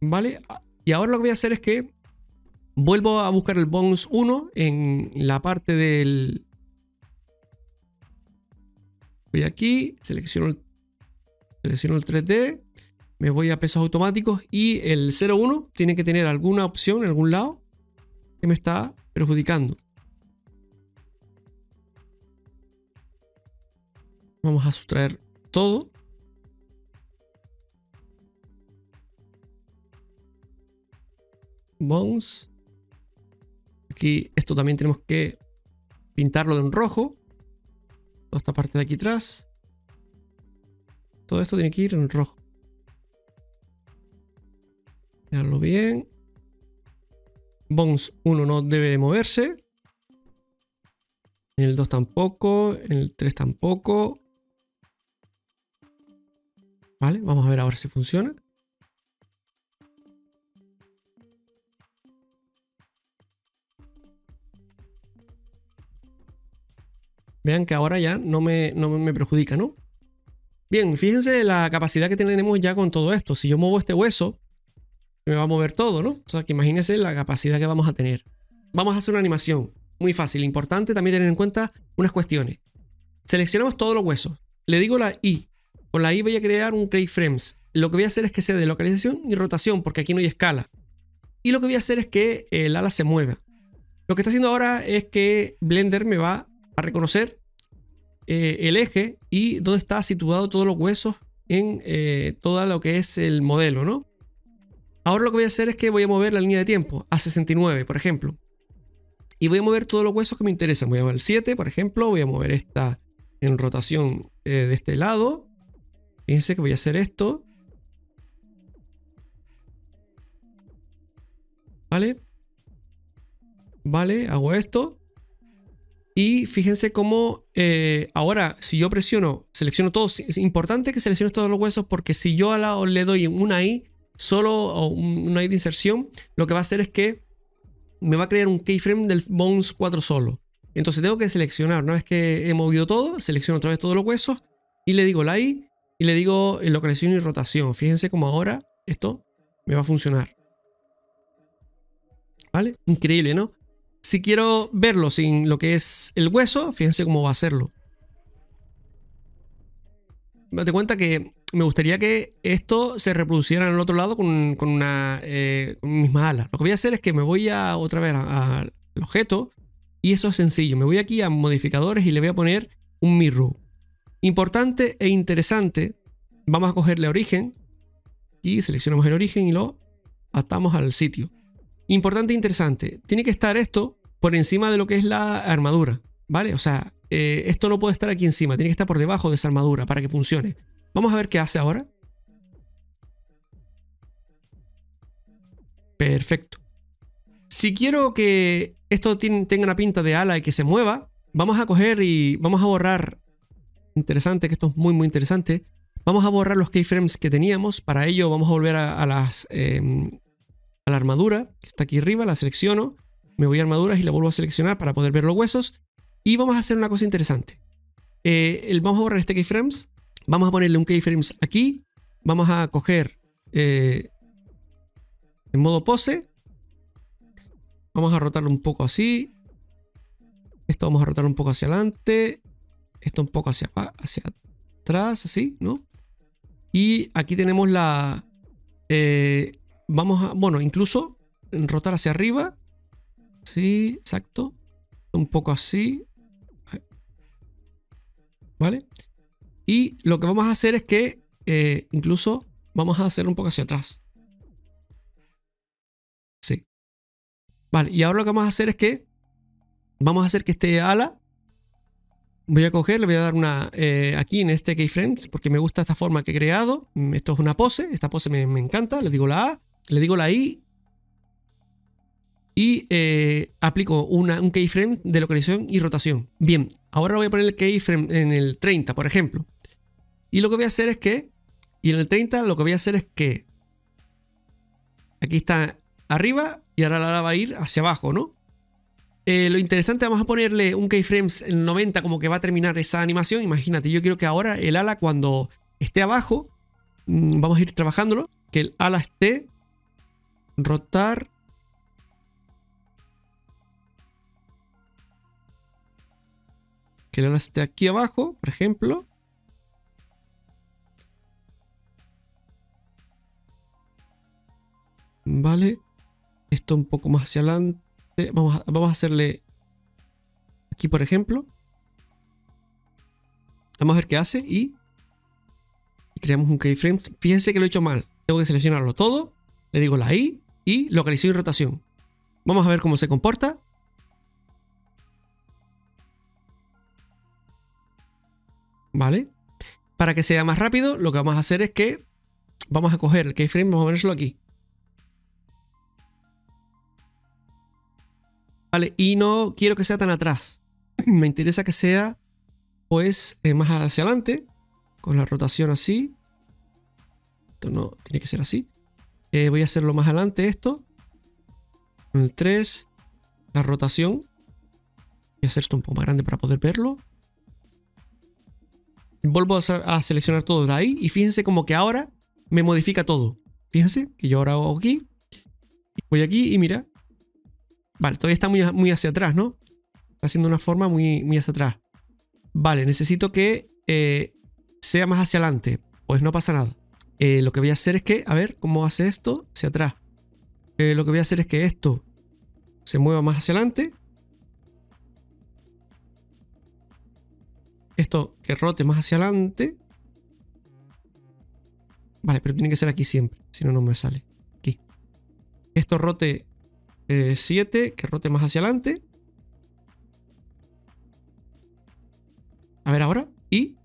¿Vale? Y ahora lo que voy a hacer es que vuelvo a buscar el Bones 1 en la parte del... Voy aquí, selecciono el, selecciono el 3D, me voy a pesos automáticos y el 01 tiene que tener alguna opción en algún lado que me está perjudicando. Vamos a sustraer todo. Bones. Aquí esto también tenemos que pintarlo de un rojo. Toda esta parte de aquí atrás. Todo esto tiene que ir en rojo. Mirarlo bien. Bones 1 no debe moverse. En el 2 tampoco. En el 3 tampoco. Vale, vamos a ver ahora si funciona. Vean que ahora ya no me, no me perjudica, ¿no? Bien, fíjense la capacidad que tenemos ya con todo esto. Si yo muevo este hueso, me va a mover todo, ¿no? O sea, que imagínense la capacidad que vamos a tener. Vamos a hacer una animación. Muy fácil. Importante también tener en cuenta unas cuestiones. Seleccionamos todos los huesos. Le digo la I. Con la I voy a crear un keyframes. Lo que voy a hacer es que sea de localización y rotación, porque aquí no hay escala. Y lo que voy a hacer es que el ala se mueva. Lo que está haciendo ahora es que Blender me va a reconocer eh, el eje y dónde está situado todos los huesos en eh, todo lo que es el modelo, ¿no? Ahora lo que voy a hacer es que voy a mover la línea de tiempo a 69, por ejemplo. Y voy a mover todos los huesos que me interesan. Voy a mover el 7, por ejemplo. Voy a mover esta en rotación eh, de este lado. Fíjense que voy a hacer esto. ¿Vale? Vale, hago esto. Y fíjense cómo eh, ahora, si yo presiono, selecciono todos, es importante que selecciones todos los huesos porque si yo al lado le doy una I, solo una I de inserción, lo que va a hacer es que me va a crear un keyframe del Bones 4 solo. Entonces tengo que seleccionar, una vez que he movido todo, selecciono otra vez todos los huesos y le digo la I y le digo localización y rotación. Fíjense cómo ahora esto me va a funcionar. ¿Vale? Increíble, ¿no? Si quiero verlo sin lo que es el hueso, fíjense cómo va a hacerlo. Date cuenta que me gustaría que esto se reproduciera en el otro lado con, una eh, misma ala. Lo que voy a hacer es que me voy a otra vez al objeto y eso es sencillo. Me voy aquí a modificadores y le voy a poner un mirror. Importante e interesante, vamos a cogerle origen y seleccionamos el origen y lo atamos al sitio. Importante e interesante, tiene que estar esto por encima de lo que es la armadura, ¿vale? O sea, eh, esto no puede estar aquí encima, tiene que estar por debajo de esa armadura para que funcione. Vamos a ver qué hace ahora. Perfecto. Si quiero que esto tenga una pinta de ala y que se mueva, vamos a coger y vamos a borrar. Interesante, que esto es muy, muy interesante. Vamos a borrar los keyframes que teníamos. Para ello vamos a volver a, las, em, a la armadura, que está aquí arriba, la selecciono me voy a armaduras y la vuelvo a seleccionar para poder ver los huesos. Y vamos a hacer una cosa interesante. Eh, vamos a borrar este keyframes. Vamos a ponerle un keyframes aquí. Vamos a coger eh, en modo pose. Vamos a rotarlo un poco así. Esto vamos a rotar un poco hacia adelante. Esto un poco hacia, hacia atrás, así, ¿no? Y aquí tenemos la... Eh, vamos a, bueno, incluso rotar hacia arriba Sí, exacto. Un poco así. ¿Vale? Y lo que vamos a hacer es que eh, incluso vamos a hacer un poco hacia atrás. Sí. Vale, y ahora lo que vamos a hacer es que vamos a hacer que este ala voy a coger, le voy a dar una eh, aquí en este keyframes porque me gusta esta forma que he creado. Esto es una pose, esta pose me, me, encanta. Le digo la A, le digo la I y eh, aplico un keyframe de localización y rotación. Bien, ahora voy a poner el keyframe en el 30, por ejemplo. Y lo que voy a hacer es que, y en el 30 lo que voy a hacer es que, aquí está arriba y ahora la va a ir hacia abajo, ¿no? Eh, lo interesante, vamos a ponerle un keyframes en 90 como que va a terminar esa animación. Imagínate, yo quiero que ahora el ala cuando esté abajo, mm, vamos a ir trabajándolo, que el ala esté, rotar. Que ala esté aquí abajo, por ejemplo. Vale. Esto un poco más hacia adelante. Vamos a, vamos a hacerle aquí, por ejemplo. Vamos a ver qué hace y, creamos un keyframe. Fíjense que lo he hecho mal. Tengo que seleccionarlo todo. Le digo la I y localización y rotación. Vamos a ver cómo se comporta. Vale. Para que sea más rápido, lo que vamos a hacer es que vamos a coger el keyframe, vamos a ponerlo aquí. Vale, y no quiero que sea tan atrás. Me interesa que sea, pues, eh, más hacia adelante. Con la rotación así. Esto no tiene que ser así. Eh, voy a hacerlo más adelante esto. Con el 3. La rotación. Voy a hacer esto un poco más grande para poder verlo. Vuelvo a, seleccionar todo de ahí. Y fíjense como que ahora me modifica todo. Fíjense que yo ahora hago aquí. Voy aquí y mira, Vale, todavía está muy, muy hacia atrás, ¿no? Está haciendo una forma muy, muy hacia atrás. Vale, necesito que eh, sea más hacia adelante. Pues no pasa nada. Eh, lo que voy a hacer es que, a ver, ¿cómo hace esto? Hacia atrás. Eh, lo que voy a hacer es que esto se mueva más hacia adelante. Esto que rote más hacia adelante. Vale, pero tiene que ser aquí siempre. Si no, no me sale. Aquí. Esto rote 7, eh, que rote más hacia adelante. A ver ahora. Y...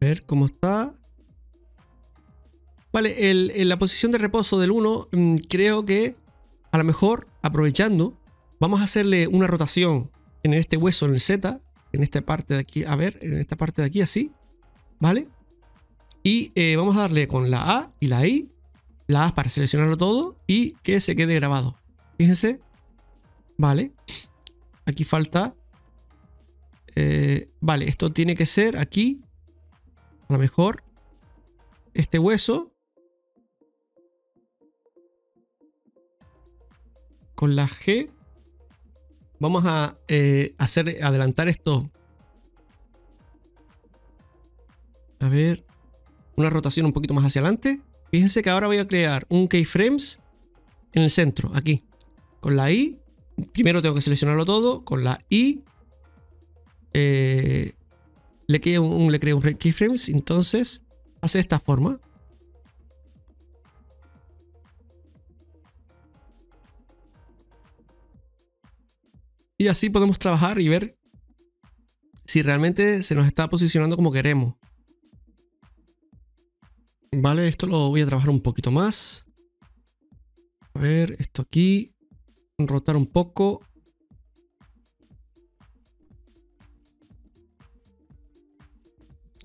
A ver cómo está. Vale, en la posición de reposo del 1, mm, creo que a lo mejor, aprovechando, vamos a hacerle una rotación en este hueso, en el Z, en esta parte de aquí, a ver, en esta parte de aquí así, ¿vale? Y eh, vamos a darle con la A y la I la A para seleccionarlo todo y que se quede grabado. Fíjense. Vale. Aquí falta... Eh, vale, esto tiene que ser aquí. A lo mejor. Este hueso. Con la G. Vamos a eh, hacer adelantar esto. A ver. Una rotación un poquito más hacia adelante. Fíjense que ahora voy a crear un keyframes en el centro, aquí. Con la I, primero tengo que seleccionarlo todo. Con la I, eh, le, creo un, le creo un keyframes. Entonces, hace esta forma. Y así podemos trabajar y ver si realmente se nos está posicionando como queremos. Vale, esto lo voy a trabajar un poquito más. A ver, esto aquí. Rotar un poco.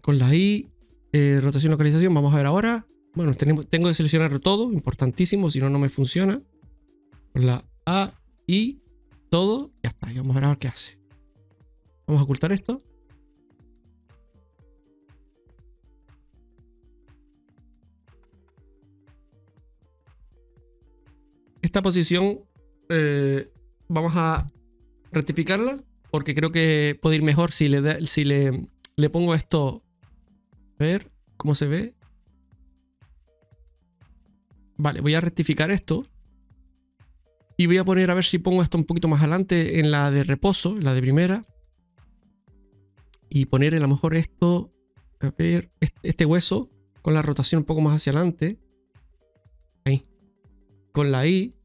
Con la I. Eh, rotación localización. Vamos a ver ahora. Bueno, tengo, tengo que seleccionar todo. Importantísimo. Si no, no me funciona. Con la A, I, todo. Ya está. Y vamos a ver ahora qué hace. Vamos a ocultar esto. esta posición eh, vamos a rectificarla porque creo que puede ir mejor si le, si le, le pongo esto. A ver cómo se ve. Vale, voy a rectificar esto. Y voy a poner a ver si pongo esto un poquito más adelante en la de reposo, en la de primera. Y poner a lo mejor esto, a ver, este hueso con la rotación un poco más hacia adelante. Ahí. Con la I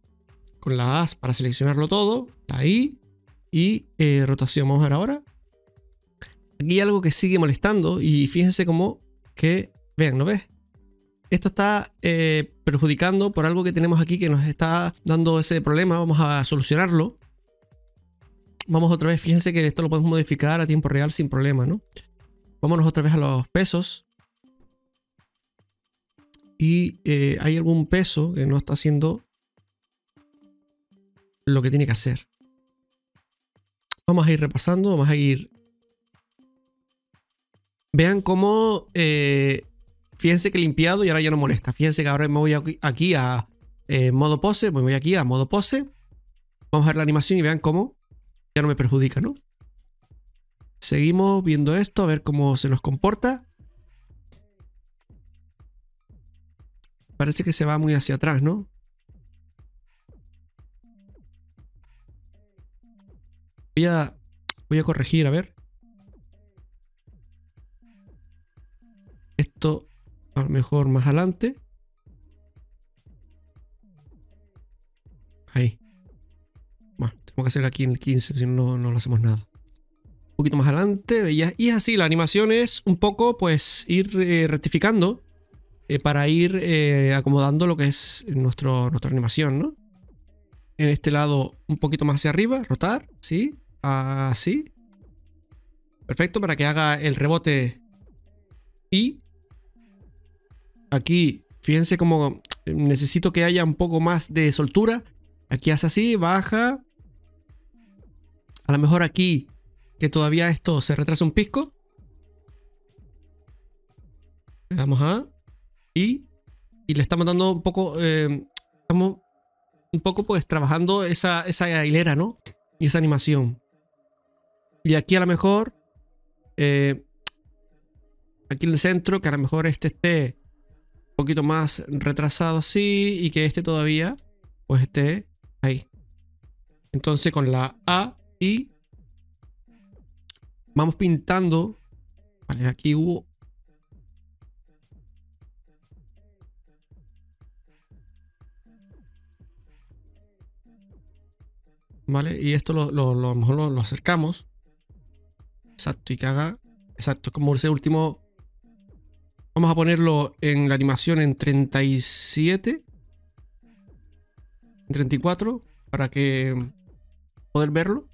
con la A para seleccionarlo todo, la I y eh, rotación. Vamos a ver ahora. Aquí hay algo que sigue molestando y fíjense cómo que, vean, ¿no ves? Esto está eh, perjudicando por algo que tenemos aquí que nos está dando ese problema. Vamos a solucionarlo. Vamos otra vez, fíjense que esto lo podemos modificar a tiempo real sin problema, ¿no? Vámonos otra vez a los pesos. Y eh, hay algún peso que no está haciendo lo que tiene que hacer. Vamos a ir repasando, vamos a ir... Vean cómo... Eh, fíjense que he limpiado y ahora ya no molesta. Fíjense que ahora me voy aquí a eh, modo pose, me voy aquí a modo pose. Vamos a ver la animación y vean cómo ya no me perjudica, ¿no? Seguimos viendo esto, a ver cómo se nos comporta. Parece que se va muy hacia atrás, ¿no? Voy a, voy a corregir, a ver. Esto mejor más adelante. Ahí. Bueno, tengo que hacer aquí en el 15, si no, no lo hacemos nada. Un poquito más adelante. Y, es así, la animación es un poco, pues, ir eh, rectificando eh, para ir eh, acomodando lo que es nuestro, nuestra animación, ¿no? En este lado un poquito más hacia arriba, rotar, ¿sí? Así. Perfecto, para que haga el rebote. Y aquí, fíjense cómo necesito que haya un poco más de soltura. Aquí hace así, baja. A lo mejor aquí, que todavía esto se retrasa un pisco. Le damos a y, le estamos dando un poco, eh, estamos un poco pues trabajando esa, esa hilera, ¿no? Y esa animación. Y aquí a lo mejor, eh, aquí en el centro, que a lo mejor este esté poquito más retrasado así y que este todavía pues esté ahí. Entonces con la A y vamos pintando. Vale, aquí hubo ¿Vale? Y esto lo, lo, lo, lo, acercamos. Exacto, y que haga... Exacto, como ese último... Vamos a ponerlo en la animación en 37. En 34. Para que... Poder verlo.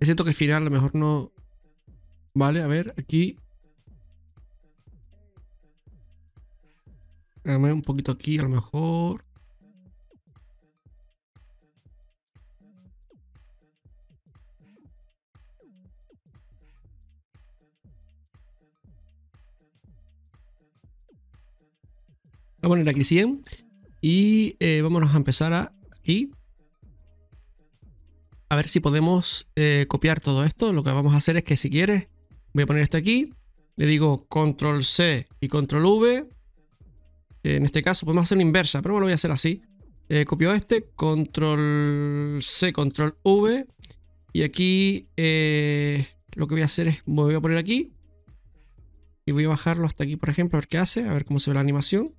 Es cierto que final a lo mejor no... Vale, a ver, aquí un poquito aquí a lo mejor. Voy a poner aquí 100 y eh, vámonos a empezar aquí. A ver si podemos eh, copiar todo esto. Lo que vamos a hacer es que si quieres, voy a poner esto aquí. Le digo control C y control V en este caso podemos hacer una inversa, pero bueno, lo voy a hacer así. Eh, copio este, control C, control V. Y aquí eh, lo que voy a hacer es, me voy a poner aquí. Y voy a bajarlo hasta aquí, por ejemplo, a ver qué hace, a ver cómo se ve la animación.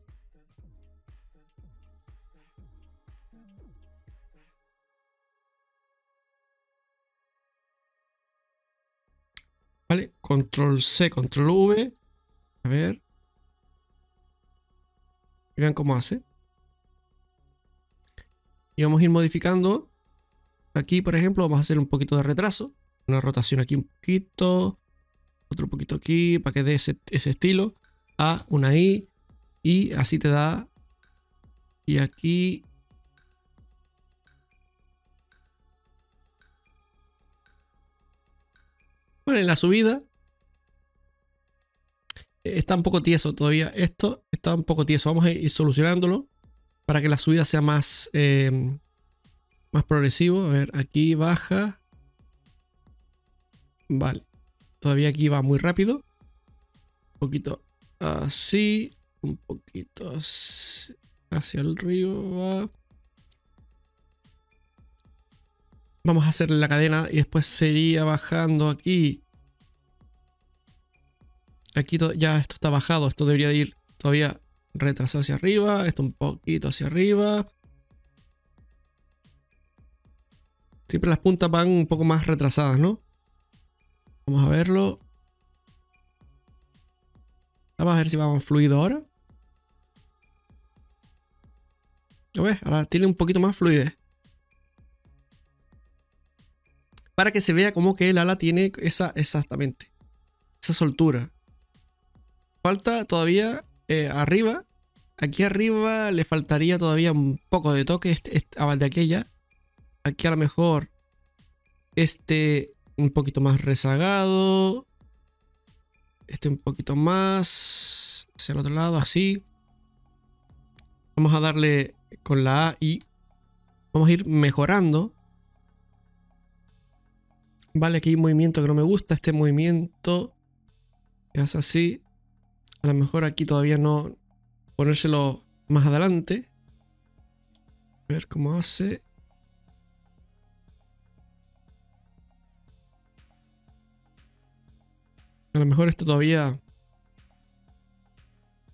Control C, control V. A ver vean cómo hace. Y vamos a ir modificando. Aquí, por ejemplo, vamos a hacer un poquito de retraso. Una rotación aquí un poquito. Otro poquito aquí para que dé ese, estilo. A, una I. Y así te da. Y aquí Bueno, en la subida está un poco tieso todavía. Esto está un poco tieso. Vamos a ir solucionándolo para que la subida sea más, em, más progresivo. A ver, aquí baja. Vale. Todavía aquí va muy rápido. Un poquito así. Un poquito hacia el río. Vamos a hacerle la cadena y después sería bajando aquí Aquí ya esto está bajado. Esto debería ir todavía retrasado hacia arriba. Esto un poquito hacia arriba. Siempre las puntas van un poco más retrasadas, ¿no? Vamos a verlo. Vamos a ver si va más fluido ahora. ¿Lo ves? Ahora tiene un poquito más fluidez. Para que se vea como que el ala tiene esa exactamente. Esa soltura. Falta todavía eh, arriba Aquí arriba le faltaría todavía un poco de toque este, este, ah, de aquella. Aquí a lo mejor este un poquito más rezagado. Este un poquito más hacia el otro lado, así. Vamos a darle con la A y vamos a ir mejorando. Vale, aquí hay un movimiento que no me gusta. Este movimiento es así. A lo mejor aquí todavía no ponérselo más adelante. A ver cómo hace. A lo mejor esto todavía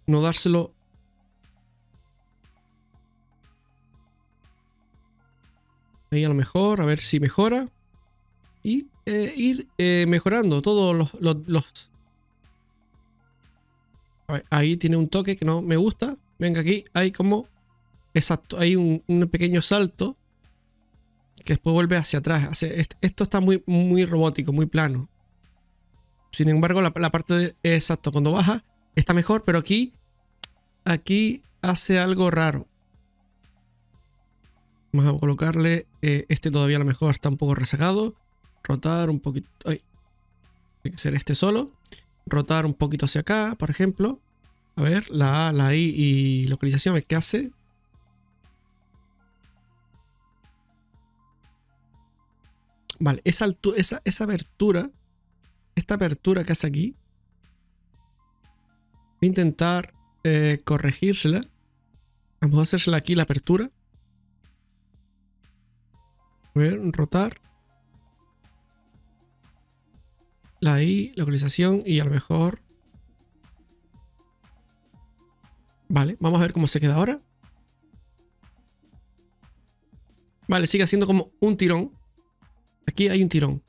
no dárselo ahí a lo mejor, a ver si mejora y eh, ir eh, mejorando todos los, Ahí tiene un toque que no me gusta. Venga, aquí hay como... Exacto, hay un, pequeño salto que después vuelve hacia atrás. Esto está muy, muy robótico, muy plano. Sin embargo, la, parte de... Exacto, cuando baja está mejor, pero aquí... Aquí hace algo raro. Vamos a colocarle... Eh, este todavía a lo mejor está un poco rezagado. Rotar un poquito... Ay. Tiene que ser este solo. Rotar un poquito hacia acá, por ejemplo. A ver, la A, la I y localización, a ver qué hace. Vale, esa, esa, esa abertura esta apertura que hace aquí, voy a intentar eh, corregírsela. Vamos a hacérsela aquí la apertura. A ver, rotar. La I, localización y a lo mejor... Vale, vamos a ver cómo se queda ahora. Vale, sigue haciendo como un tirón. Aquí hay un tirón.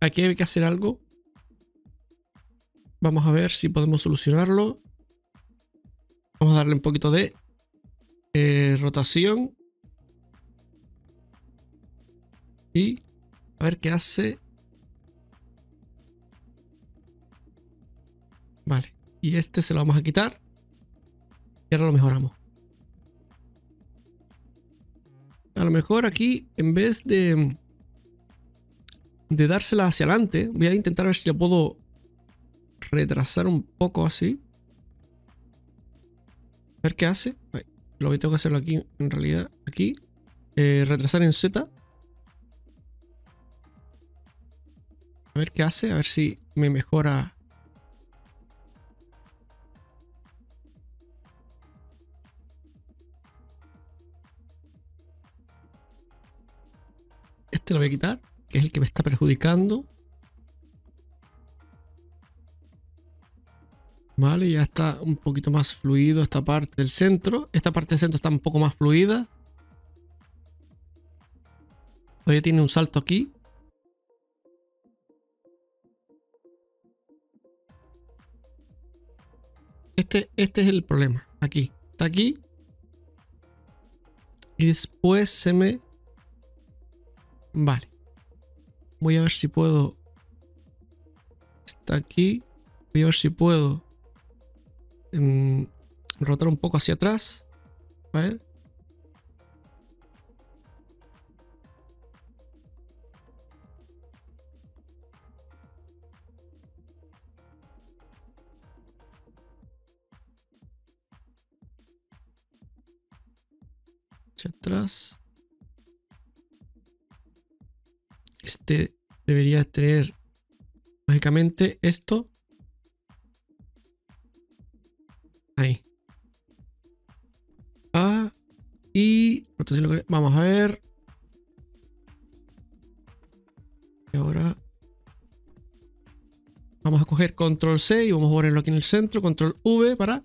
Aquí hay que hacer algo. Vamos a ver si podemos solucionarlo. Vamos a darle un poquito de eh, rotación. Y a ver qué hace. Vale. Y este se lo vamos a quitar. Y ahora lo mejoramos. A lo mejor aquí, en vez de de dársela hacia adelante. Voy a intentar ver si le puedo retrasar un poco así. A ver qué hace. Lo que tengo que hacerlo aquí, en realidad, aquí. Eh, retrasar en Z. A ver qué hace, a ver si me mejora. Este lo voy a quitar que es el que me está perjudicando. Vale, ya está un poquito más fluido esta parte del centro. Esta parte del centro está un poco más fluida. Todavía tiene un salto aquí. Este, este es el problema. Aquí. Está aquí. Y después se me... Vale. Voy a ver si puedo. Está aquí. Voy a ver si puedo. Em, rotar un poco hacia atrás. A ver. Este debería tener, lógicamente, esto. Ahí. Ah, y vamos a ver. Y ahora vamos a coger control C y vamos a ponerlo aquí en el centro, control V para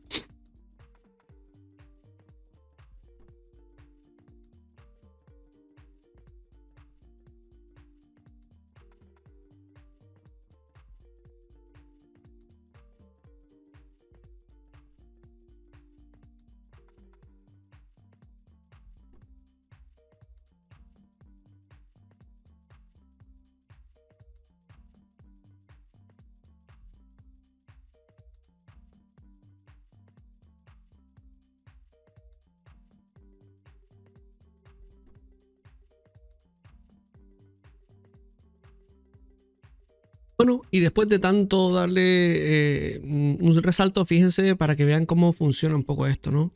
Bueno, y después de tanto darle eh, un resalto, fíjense para que vean cómo funciona un poco esto, ¿no?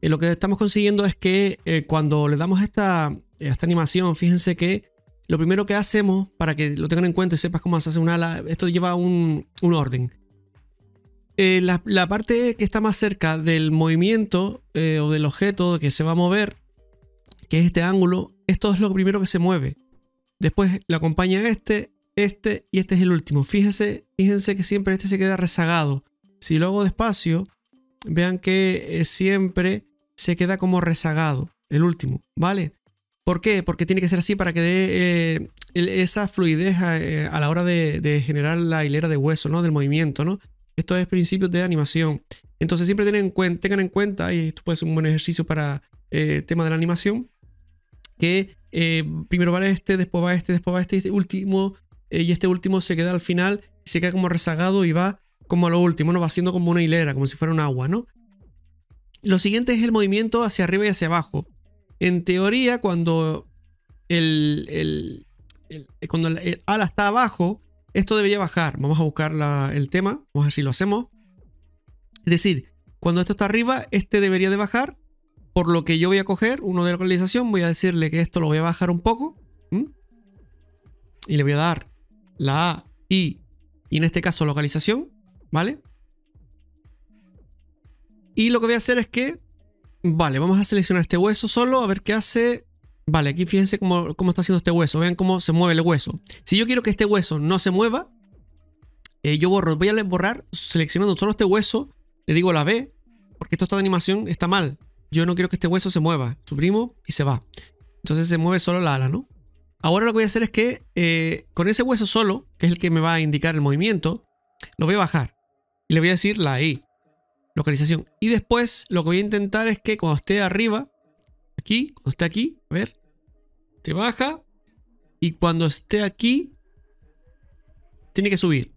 Eh, lo que estamos consiguiendo es que eh, cuando le damos esta, esta animación, fíjense que lo primero que hacemos, para que lo tengan en cuenta y sepas cómo se hace un ala, esto lleva un, orden. La, la, parte que está más cerca del movimiento o del objeto que se va a mover, que es este ángulo, esto es lo primero que se mueve. Después le acompaña este, este y este es el último. Fíjense, fíjense que siempre este se queda rezagado. Si lo hago despacio, vean que eh, siempre se queda como rezagado, el último, ¿vale? ¿Por qué? Porque tiene que ser así para que dé eh, esa fluidez eh, a, la hora de, generar la hilera de hueso, ¿no? Del movimiento, ¿no? Esto es principios de animación. Entonces siempre tengan en cuenta, y esto puede ser un buen ejercicio para el tema de la animación, que primero va este, después va este, después va este, este último eh, y este último se queda al final se queda como rezagado y va como a lo último, ¿no? Va siendo como una hilera, como si fuera un agua, ¿no? Lo siguiente es el movimiento hacia arriba y hacia abajo. En teoría, cuando el, el, cuando el ala está abajo, esto debería bajar. Vamos a buscar el tema, vamos a ver si lo hacemos. Es decir, cuando esto está arriba, este debería de bajar. Por lo que yo voy a coger uno de localización, voy a decirle que esto lo voy a bajar un poco. Y le voy a dar la A, I y en este caso localización, ¿vale? Y lo que voy a hacer es que, vale, vamos a seleccionar este hueso solo, a ver qué hace. Vale, aquí fíjense cómo, está haciendo este hueso, vean cómo se mueve el hueso. Si yo quiero que este hueso no se mueva, eh, yo borro, voy a borrar seleccionando solo este hueso, le digo la B, porque esto está de animación está mal. Yo no quiero que este hueso se mueva, suprimo y se va. Entonces se mueve solo la ala, ¿no? Ahora lo que voy a hacer es que eh, con ese hueso solo, que es el que me va a indicar el movimiento, lo voy a bajar. Y le voy a decir la I, localización. Y después lo que voy a intentar es que cuando esté arriba, aquí, cuando esté aquí, a ver, te baja. Y cuando esté aquí, tiene que subir.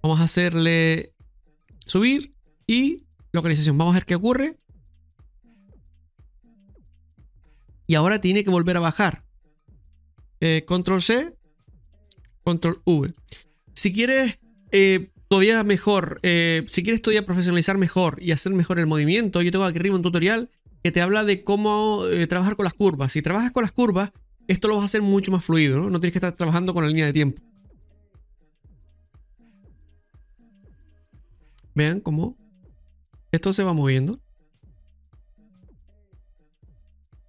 Vamos a hacerle subir y localización. Vamos a ver qué ocurre. Y ahora tiene que volver a bajar. Eh, control C, Control V. Si quieres eh, todavía mejor, eh, si quieres todavía profesionalizar mejor y hacer mejor el movimiento, yo tengo aquí arriba un tutorial que te habla de cómo trabajar con las curvas. Si trabajas con las curvas, esto lo vas a hacer mucho más fluido, ¿no? No tienes que estar trabajando con la línea de tiempo. Vean cómo esto se va moviendo.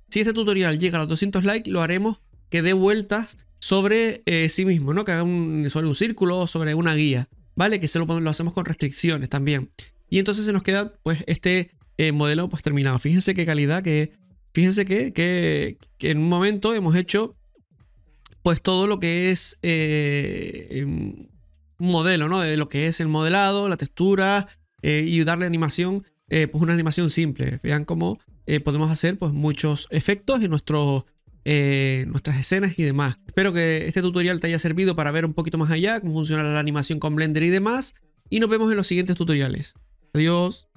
Si este tutorial llega a los 200 likes, lo haremos que dé vueltas sobre eh, sí mismo, ¿no? Que haga un, sobre un círculo, sobre una guía, ¿vale? Que se lo, hacemos con restricciones también. Y entonces se nos queda, pues, este eh, modelo, pues, terminado. Fíjense qué calidad, que, fíjense que, que, en un momento hemos hecho, pues, todo lo que es eh, un modelo, ¿no? De lo que es el modelado, la textura y darle animación, pues, una animación simple. Vean cómo podemos hacer, pues, muchos efectos en nuestro eh, nuestras escenas y demás. Espero que este tutorial te haya servido para ver un poquito más allá cómo funciona la animación con Blender y demás. Y nos vemos en los siguientes tutoriales. Adiós.